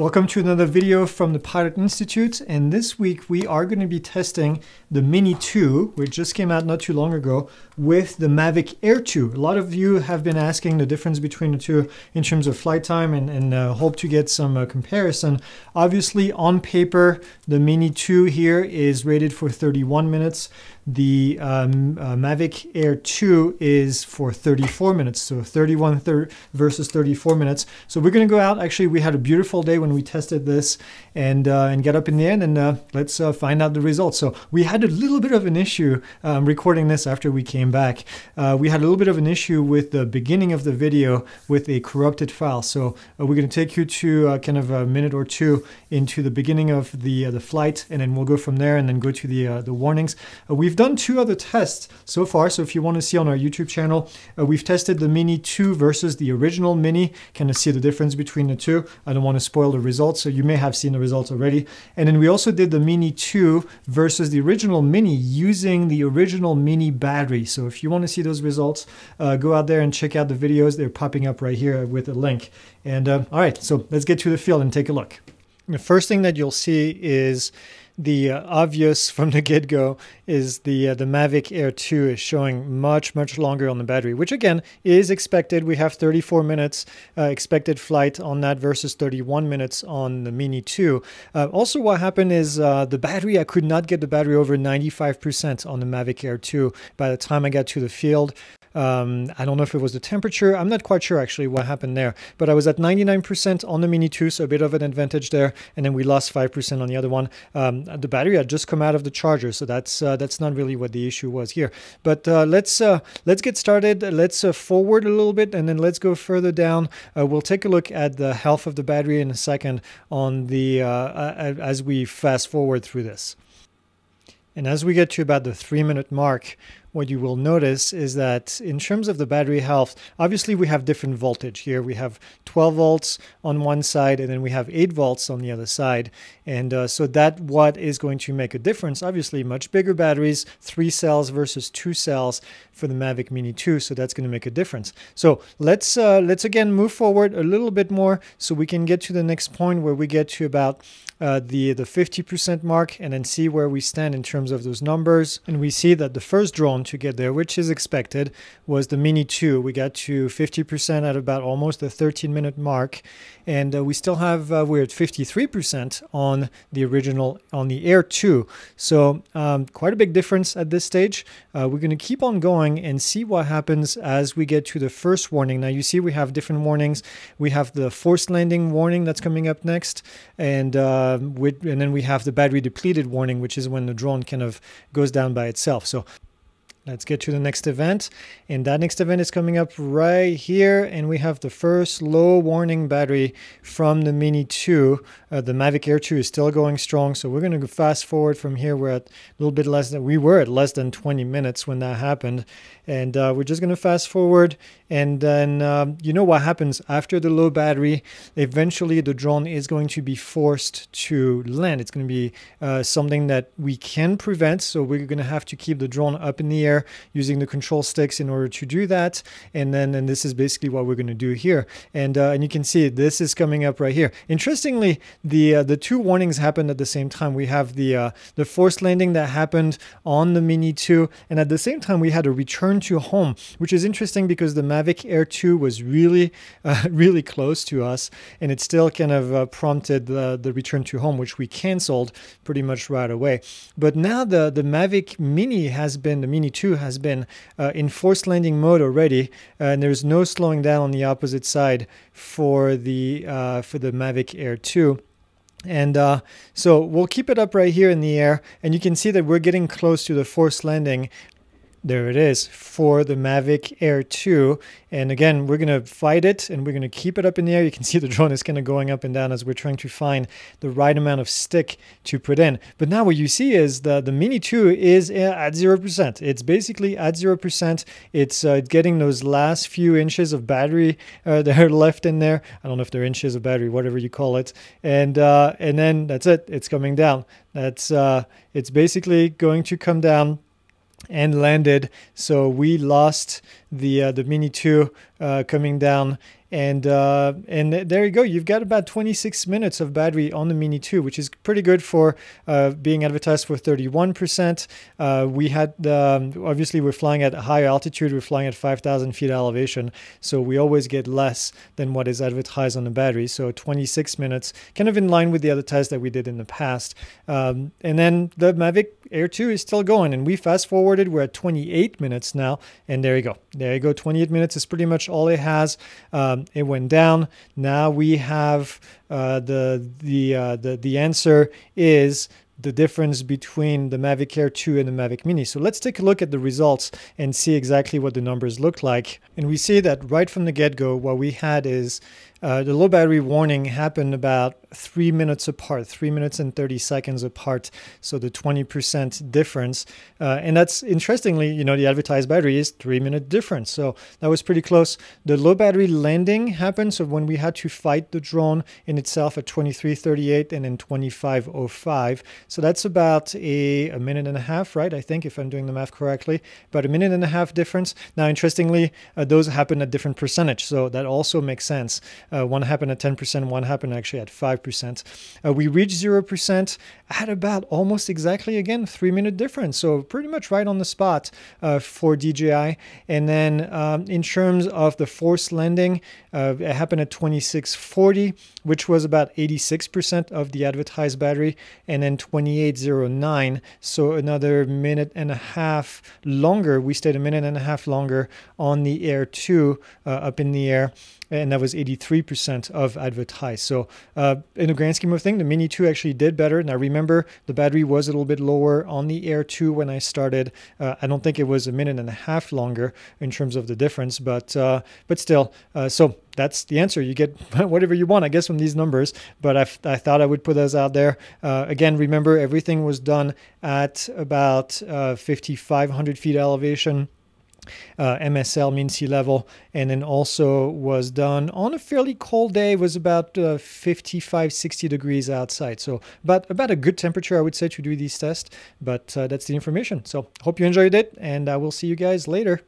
Welcome to another video from the Pilot Institute and this week we are going to be testing the Mini 2 which just came out not too long ago with the Mavic Air 2. A lot of you have been asking the difference between the two in terms of flight time and, and uh, hope to get some uh, comparison. Obviously on paper the Mini 2 here is rated for 31 minutes. The um, uh, Mavic Air 2 is for 34 minutes, so 31 thir versus 34 minutes. So we're going to go out. Actually, we had a beautiful day when we tested this and uh, and get up in the end, and uh, let's uh, find out the results. So we had a little bit of an issue um, recording this after we came back. Uh, we had a little bit of an issue with the beginning of the video with a corrupted file. So uh, we're going to take you to kind of a minute or two into the beginning of the the flight, and then we'll go from there, and then go to the the warnings. we've done two other tests so far. So if you want to see on our YouTube channel, uh, we've tested the Mini 2 versus the original Mini. Kind of see the difference between the two. I don't want to spoil the results, so you may have seen the results already. And then we also did the Mini 2 versus the original Mini using the original Mini battery. So if you want to see those results, uh, go out there and check out the videos. They're popping up right here with a link. And uh, all right, so let's get to the field and take a look. The first thing that you'll see is the uh, obvious from the get-go is the uh, the Mavic Air 2 is showing much much longer on the battery, which again is expected. We have 34 minutes uh, expected flight on that versus 31 minutes on the Mini 2. Uh, also, what happened is uh, the battery I could not get the battery over 95% on the Mavic Air 2 by the time I got to the field. Um, I don't know if it was the temperature. I'm not quite sure actually what happened there, but I was at 99% on the Mini 2, so a bit of an advantage there. And then we lost 5% on the other one. Um, the battery had just come out of the charger, so that's uh, that's not really what the issue was here. But uh, let's uh, let's get started. Let's uh, forward a little bit, and then let's go further down. Uh, we'll take a look at the health of the battery in a second on the uh, as we fast forward through this. And as we get to about the three minute mark, what you will notice is that in terms of the battery health, obviously we have different voltage here. We have 12 volts on one side and then we have 8 volts on the other side. And uh, so that what is going to make a difference. Obviously much bigger batteries, 3 cells versus 2 cells for the Mavic Mini 2. So that's going to make a difference. So let's, uh, let's again move forward a little bit more so we can get to the next point where we get to about uh, the the 50% mark and then see where we stand in terms of those numbers. And we see that the first drone to get there, which is expected, was the Mini 2. We got to 50% at about almost the 13 minute mark. And uh, we still have, uh, we're at 53% on the original, on the Air 2. So um, quite a big difference at this stage. Uh, we're going to keep on going and see what happens as we get to the first warning. Now you see we have different warnings. We have the forced landing warning that's coming up next. And, uh, and then we have the battery depleted warning, which is when the drone kind of goes down by itself. So Let's get to the next event. And that next event is coming up right here. And we have the first low warning battery from the Mini 2. Uh, the Mavic Air 2 is still going strong. So we're going to go fast forward from here. We're at a little bit less than, we were at less than 20 minutes when that happened. And uh, we're just going to fast forward. And then um, you know what happens after the low battery. Eventually the drone is going to be forced to land. It's going to be uh, something that we can prevent. So we're going to have to keep the drone up in the air using the control sticks in order to do that. And then and this is basically what we're going to do here. And uh, and you can see this is coming up right here. Interestingly, the uh, the two warnings happened at the same time. We have the uh, the forced landing that happened on the Mini 2, and at the same time we had a return to home, which is interesting because the Mavic Air 2 was really uh, really close to us, and it still kind of uh, prompted the the return to home, which we canceled pretty much right away. But now the the Mavic Mini has been the Mini 2 2 has been uh, in forced landing mode already, uh, and there's no slowing down on the opposite side for the uh, for the Mavic Air 2. And uh, so we'll keep it up right here in the air, and you can see that we're getting close to the forced landing. There it is for the Mavic Air 2. And again, we're going to fight it and we're going to keep it up in the air. You can see the drone is kind of going up and down as we're trying to find the right amount of stick to put in. But now what you see is the, the Mini 2 is at 0%. It's basically at 0%. It's uh, getting those last few inches of battery uh, that are left in there. I don't know if they're inches of battery, whatever you call it. And, uh, and then that's it. It's coming down. That's, uh, it's basically going to come down and landed. So we lost the uh, the Mini 2 uh, coming down and uh, and there you go. You've got about 26 minutes of battery on the Mini 2, which is pretty good for uh, being advertised for 31%. Uh, we had um, obviously we're flying at a high altitude. We're flying at 5,000 feet elevation, so we always get less than what is advertised on the battery. So 26 minutes, kind of in line with the other tests that we did in the past. Um, and then the Mavic Air 2 is still going, and we fast forwarded. We're at 28 minutes now, and there you go. There you go. 28 minutes is pretty much all it has. Um, it went down. Now we have uh, the the uh, the the answer is the difference between the Mavic Air 2 and the Mavic Mini. So let's take a look at the results and see exactly what the numbers look like. And we see that right from the get-go, what we had is uh, the low battery warning happened about three minutes apart, three minutes and 30 seconds apart. So the 20% difference. Uh, and that's interestingly, you know, the advertised battery is three minute difference. So that was pretty close. The low battery landing happened. So when we had to fight the drone in itself at 2338 and then 2505. So that's about a, a minute and a half, right? I think if I'm doing the math correctly, about a minute and a half difference. Now, interestingly, uh, those happen at different percentage. So that also makes sense. Uh, one happened at 10%, one happened actually at 5%. Uh, we reached 0% at about almost exactly, again, three minute difference. So pretty much right on the spot uh, for DJI. And then um, in terms of the force landing, uh, it happened at 2640, which was about 86% of the advertised battery, and then 2809. So another minute and a half longer. We stayed a minute and a half longer on the Air 2 uh, up in the air and that was 83% of advertised. So uh, in the grand scheme of things, the Mini 2 actually did better. Now remember, the battery was a little bit lower on the Air 2 when I started. Uh, I don't think it was a minute and a half longer in terms of the difference, but uh, but still. Uh, so that's the answer. You get whatever you want, I guess, from these numbers. But I, I thought I would put those out there. Uh, again, remember everything was done at about uh, 5,500 feet elevation uh, MSL mean sea level, and then also was done on a fairly cold day. Was about uh, 55, 60 degrees outside, so about about a good temperature, I would say, to do these tests. But uh, that's the information. So hope you enjoyed it, and I will see you guys later.